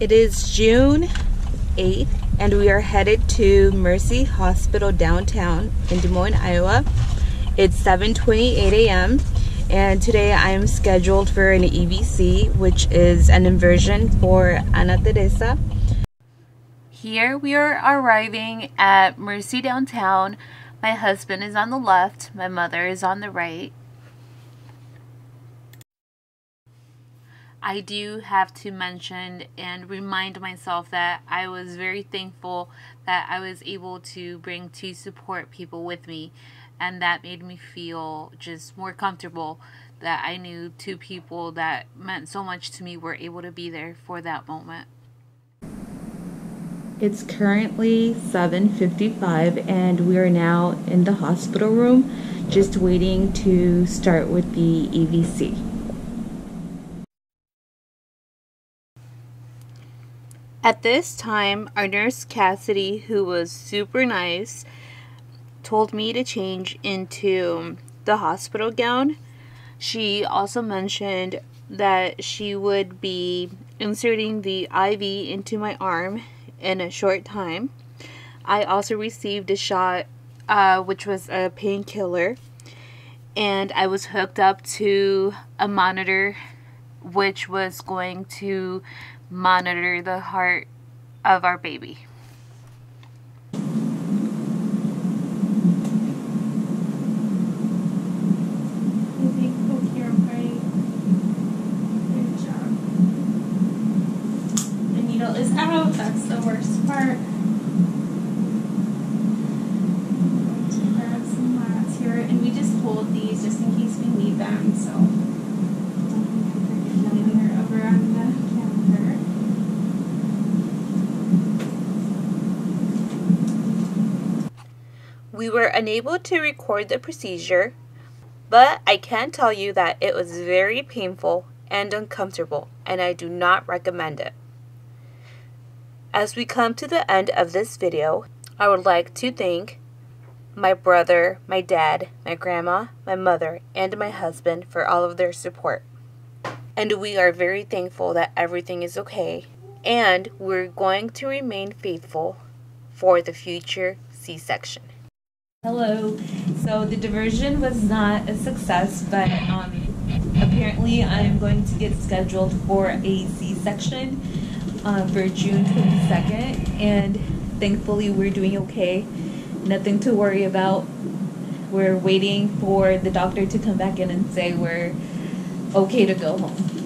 It is June 8th and we are headed to Mercy Hospital downtown in Des Moines, Iowa. It's 7.28 a.m. and today I am scheduled for an EVC which is an inversion for Ana Teresa. Here we are arriving at Mercy downtown. My husband is on the left, my mother is on the right. I do have to mention and remind myself that I was very thankful that I was able to bring two support people with me, and that made me feel just more comfortable that I knew two people that meant so much to me were able to be there for that moment. It's currently 7:55 and we are now in the hospital room just waiting to start with the EVC. At this time, our nurse Cassidy, who was super nice, told me to change into the hospital gown. She also mentioned that she would be inserting the IV into my arm in a short time. I also received a shot, uh, which was a painkiller, and I was hooked up to a monitor, which was going to monitor the heart of our baby. The needle is out, that's the worst part. Grab some mats here, and we just hold these just in case we need them, so. They're over on the counter. We were unable to record the procedure, but I can tell you that it was very painful and uncomfortable, and I do not recommend it. As we come to the end of this video, I would like to thank my brother, my dad, my grandma, my mother, and my husband for all of their support. And we are very thankful that everything is okay, and we're going to remain faithful for the future C section. Hello. So the diversion was not a success, but um, apparently I'm going to get scheduled for a C-section uh, for June 22nd, and thankfully we're doing okay. Nothing to worry about. We're waiting for the doctor to come back in and say we're okay to go home.